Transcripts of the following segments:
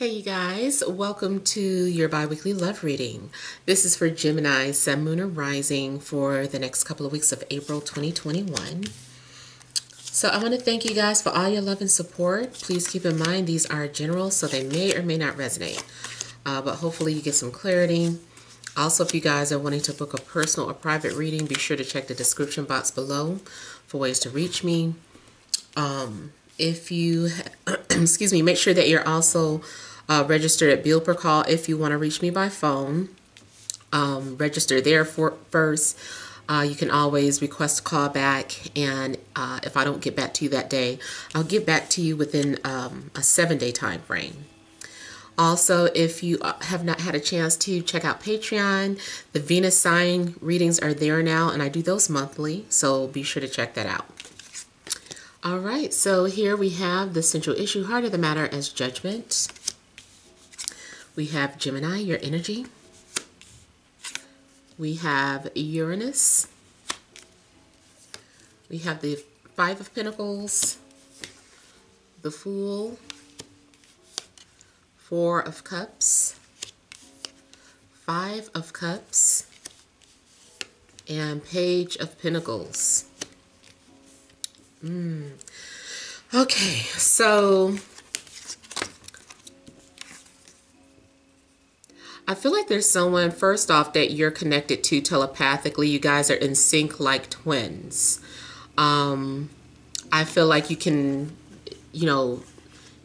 Hey you guys, welcome to your bi-weekly love reading. This is for Gemini, Sun, Moon, or Rising for the next couple of weeks of April 2021. So I want to thank you guys for all your love and support. Please keep in mind these are general, so they may or may not resonate. Uh, but hopefully you get some clarity. Also, if you guys are wanting to book a personal or private reading, be sure to check the description box below for ways to reach me. Um, if you, excuse me, make sure that you're also uh, registered at per call if you want to reach me by phone. Um, register there for first. Uh, you can always request a call back, and uh, if I don't get back to you that day, I'll get back to you within um, a seven day time frame. Also, if you uh, have not had a chance to check out Patreon, the Venus sign readings are there now, and I do those monthly, so be sure to check that out. All right, so here we have the central issue, heart of the matter as judgment. We have Gemini, your energy. We have Uranus. We have the Five of Pentacles, the Fool, Four of Cups, Five of Cups, and Page of Pentacles. Mm. Okay, so I feel like there's someone, first off, that you're connected to telepathically. You guys are in sync like twins. Um, I feel like you can, you know,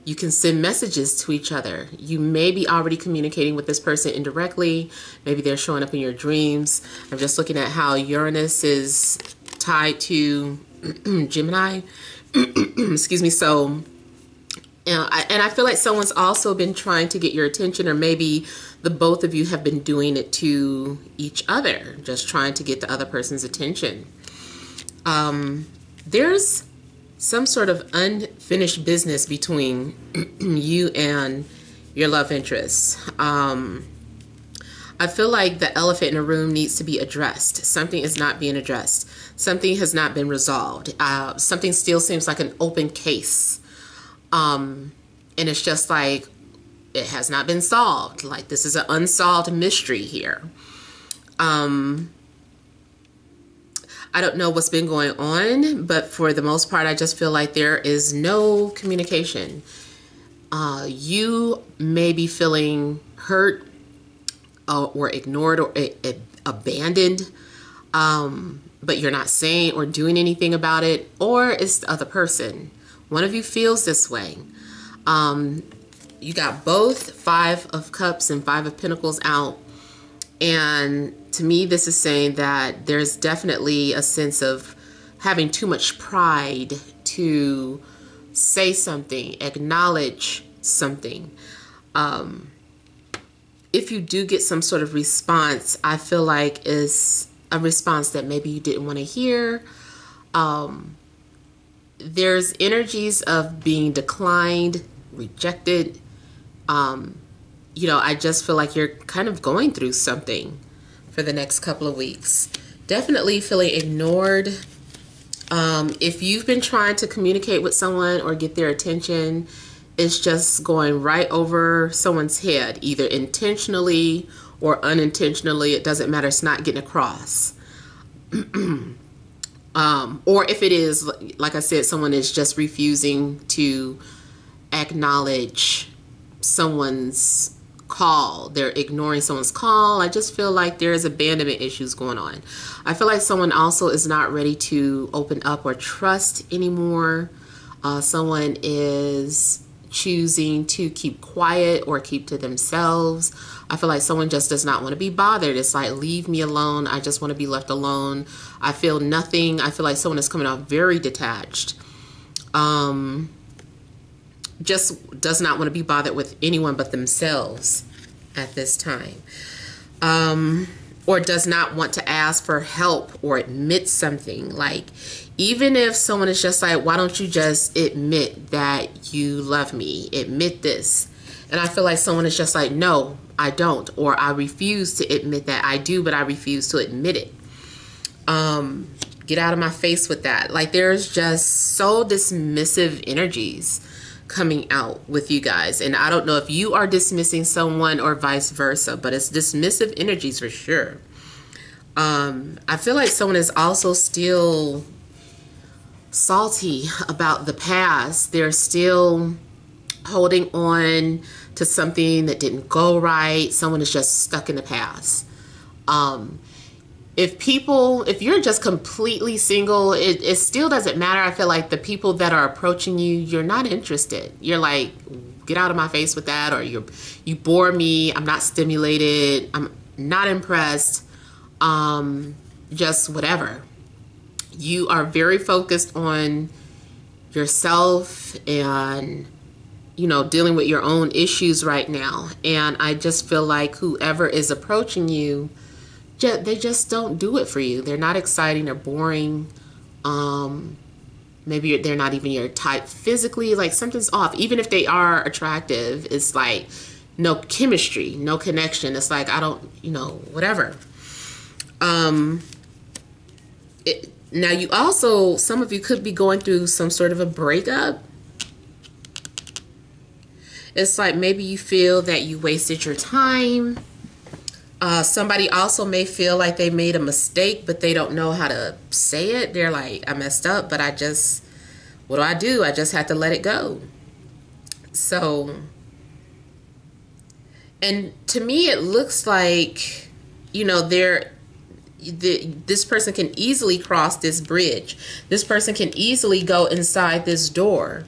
you can send messages to each other. You may be already communicating with this person indirectly. Maybe they're showing up in your dreams. I'm just looking at how Uranus is tied to Gemini. Excuse me. So, and I, and I feel like someone's also been trying to get your attention, or maybe the both of you have been doing it to each other, just trying to get the other person's attention. Um, there's some sort of unfinished business between you and your love interest. Um, I feel like the elephant in the room needs to be addressed. Something is not being addressed. Something has not been resolved. Uh, something still seems like an open case. Um, and it's just like, it has not been solved. Like this is an unsolved mystery here. Um, I don't know what's been going on, but for the most part, I just feel like there is no communication. Uh, you may be feeling hurt uh, or ignored or abandoned, um, but you're not saying or doing anything about it, or it's the other person. One of you feels this way. Um, you got both five of cups and five of pentacles out. And to me this is saying that there's definitely a sense of having too much pride to say something acknowledge something. Um, if you do get some sort of response i feel like is a response that maybe you didn't want to hear. Um, there's energies of being declined rejected um, you know, I just feel like you're kind of going through something for the next couple of weeks. Definitely feeling ignored. Um, if you've been trying to communicate with someone or get their attention, it's just going right over someone's head, either intentionally or unintentionally. It doesn't matter. It's not getting across. um, or if it is, like I said, someone is just refusing to acknowledge someone's call. They're ignoring someone's call. I just feel like there's abandonment issues going on. I feel like someone also is not ready to open up or trust anymore. Uh, someone is choosing to keep quiet or keep to themselves. I feel like someone just does not want to be bothered. It's like, leave me alone. I just want to be left alone. I feel nothing. I feel like someone is coming off very detached. Um, just does not want to be bothered with anyone but themselves at this time. Um, or does not want to ask for help or admit something. Like, even if someone is just like, why don't you just admit that you love me? Admit this. And I feel like someone is just like, no, I don't. Or I refuse to admit that I do, but I refuse to admit it. Um, get out of my face with that. Like, there's just so dismissive energies coming out with you guys. And I don't know if you are dismissing someone or vice versa, but it's dismissive energies for sure. Um, I feel like someone is also still salty about the past. They're still holding on to something that didn't go right. Someone is just stuck in the past. Um, if people, if you're just completely single, it, it still doesn't matter. I feel like the people that are approaching you, you're not interested. You're like, get out of my face with that, or you you bore me. I'm not stimulated. I'm not impressed. Um, just whatever. You are very focused on yourself and you know dealing with your own issues right now. And I just feel like whoever is approaching you they just don't do it for you. They're not exciting. They're boring. Um, maybe they're not even your type physically. Like something's off. Even if they are attractive, it's like no chemistry, no connection. It's like I don't, you know, whatever. Um, it, now you also, some of you could be going through some sort of a breakup. It's like maybe you feel that you wasted your time uh, somebody also may feel like they made a mistake, but they don't know how to say it. They're like, I messed up, but I just, what do I do? I just have to let it go. So, and to me, it looks like, you know, they're, the, this person can easily cross this bridge. This person can easily go inside this door.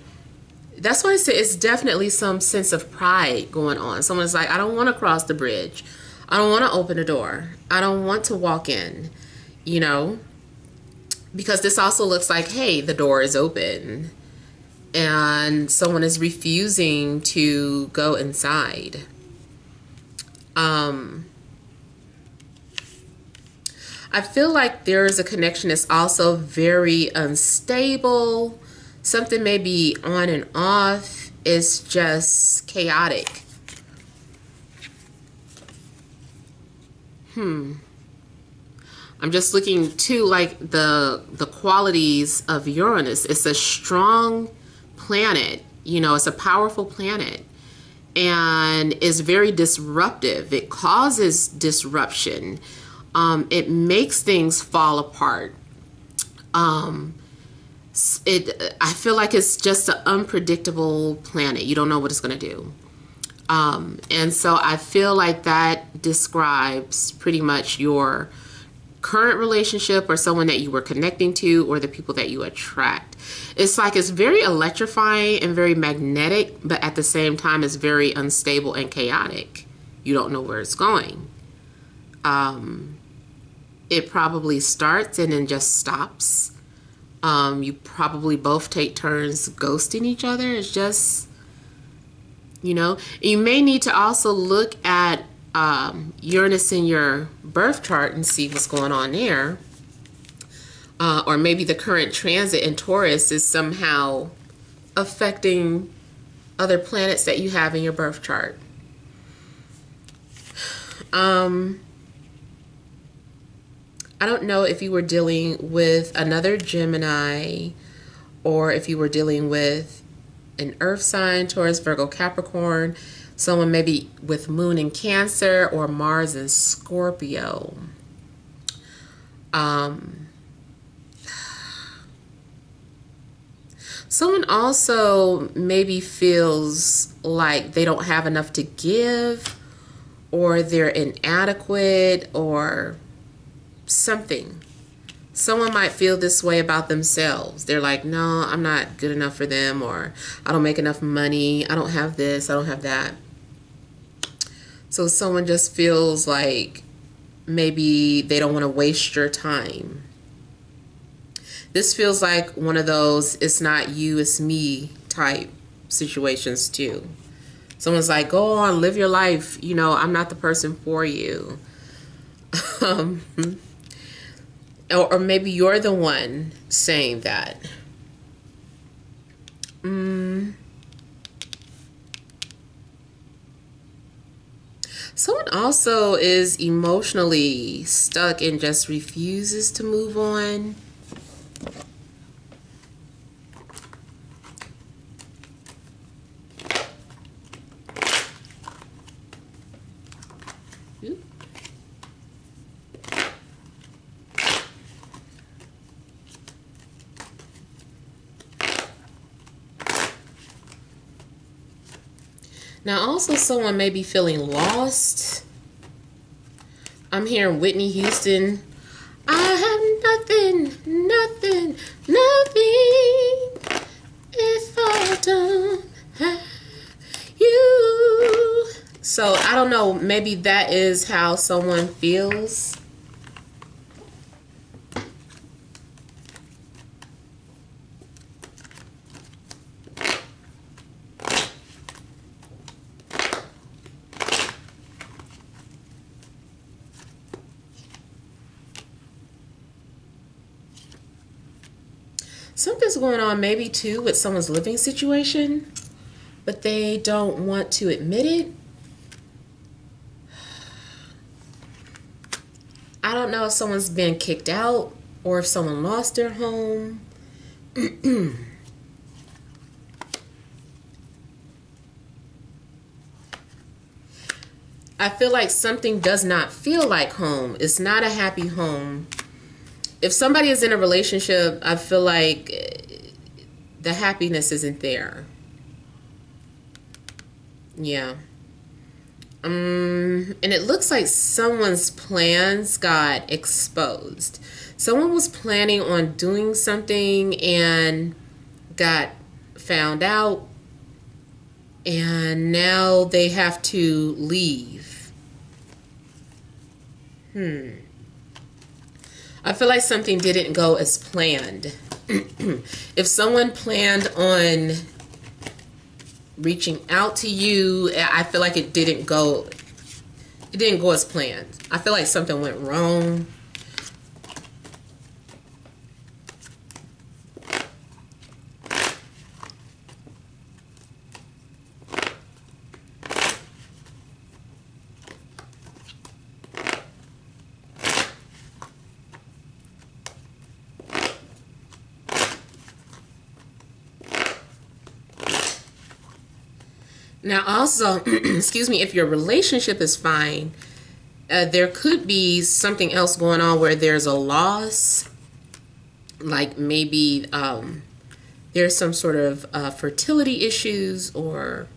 That's why I say it's definitely some sense of pride going on. Someone's like, I don't want to cross the bridge. I don't want to open a door. I don't want to walk in, you know, because this also looks like, hey, the door is open and someone is refusing to go inside. Um, I feel like there is a connection that's also very unstable. Something may be on and off. It's just chaotic. Hmm. I'm just looking to like the the qualities of Uranus. It's a strong planet, you know, it's a powerful planet and is very disruptive. It causes disruption. Um, it makes things fall apart. Um, it I feel like it's just an unpredictable planet. You don't know what it's going to do. Um, and so I feel like that describes pretty much your current relationship or someone that you were connecting to or the people that you attract. It's like it's very electrifying and very magnetic, but at the same time, it's very unstable and chaotic. You don't know where it's going. Um, it probably starts and then just stops. Um, you probably both take turns ghosting each other. It's just you know? You may need to also look at um, uranus in your birth chart and see what's going on there. Uh, or maybe the current transit in taurus is somehow affecting other planets that you have in your birth chart. Um, I don't know if you were dealing with another Gemini or if you were dealing with an earth sign, Taurus, Virgo, Capricorn, someone maybe with moon in Cancer or Mars in Scorpio. Um, someone also maybe feels like they don't have enough to give or they're inadequate or something someone might feel this way about themselves. They're like, no, I'm not good enough for them, or I don't make enough money, I don't have this, I don't have that. So someone just feels like maybe they don't want to waste your time. This feels like one of those it's not you, it's me type situations too. Someone's like, go on, live your life. You know, I'm not the person for you. um, or, or maybe you're the one saying that. Mm. Someone also is emotionally stuck and just refuses to move on. Now, also, someone may be feeling lost. I'm hearing Whitney Houston. I have nothing, nothing, nothing if I don't have you. So, I don't know. Maybe that is how someone feels. Something's going on maybe too with someone's living situation, but they don't want to admit it. I don't know if someone's been kicked out or if someone lost their home. I feel like something does not feel like home. It's not a happy home if somebody is in a relationship, I feel like the happiness isn't there. Yeah. Um, and it looks like someone's plans got exposed. Someone was planning on doing something and got found out, and now they have to leave. Hmm. I feel like something didn't go as planned. if someone planned on reaching out to you, I feel like it didn't go it didn't go as planned. I feel like something went wrong. Now, also, excuse me, if your relationship is fine, uh, there could be something else going on where there's a loss, like maybe um, there's some sort of uh, fertility issues or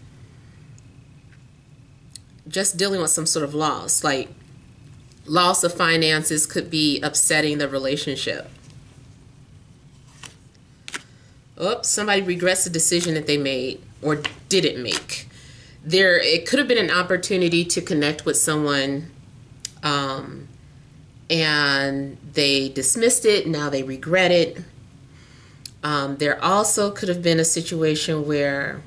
just dealing with some sort of loss, like loss of finances could be upsetting the relationship. Oops, somebody regrets a decision that they made or didn't make there it could have been an opportunity to connect with someone um, and they dismissed it now they regret it. Um, there also could have been a situation where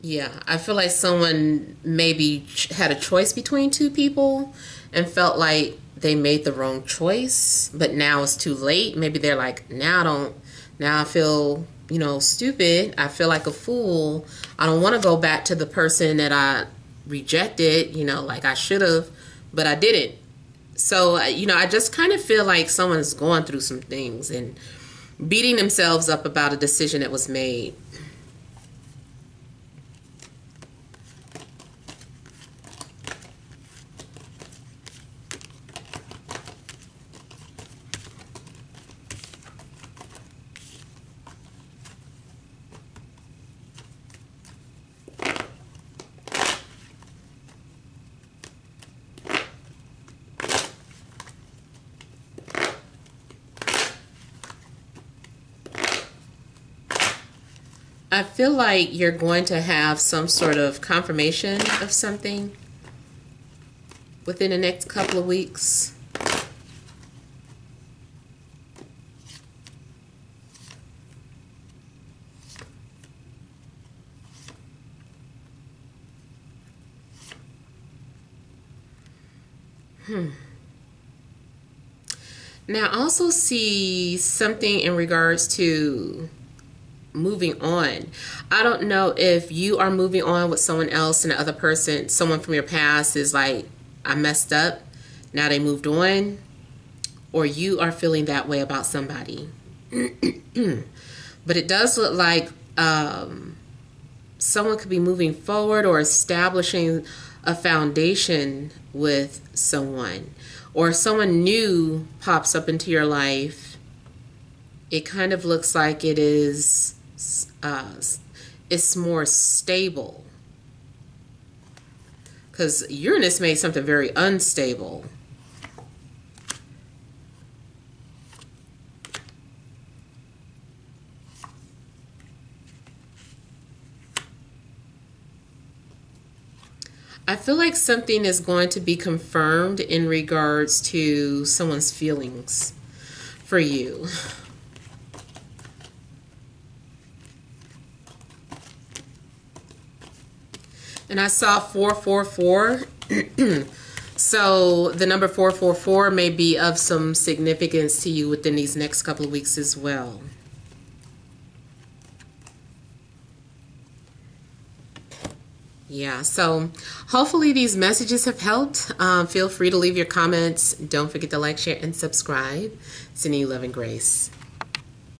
yeah i feel like someone maybe had a choice between two people and felt like they made the wrong choice but now it's too late. Maybe they're like now i don't now i feel you know, stupid. I feel like a fool. I don't want to go back to the person that I rejected, you know, like I should have, but I didn't. So, you know, I just kind of feel like someone's going through some things and beating themselves up about a decision that was made. I feel like you're going to have some sort of confirmation of something within the next couple of weeks. Hmm. Now, I also see something in regards to moving on. I don't know if you are moving on with someone else and the other person, someone from your past is like, I messed up. Now they moved on. Or you are feeling that way about somebody. but it does look like um, someone could be moving forward or establishing a foundation with someone. Or someone new pops up into your life it kind of looks like it is uh, it's more stable. Because Uranus made something very unstable. I feel like something is going to be confirmed in regards to someone's feelings for you. And I saw 444. so the number 444 may be of some significance to you within these next couple of weeks as well. Yeah, so hopefully these messages have helped. Um, feel free to leave your comments. Don't forget to like, share, and subscribe. Sending you love and grace.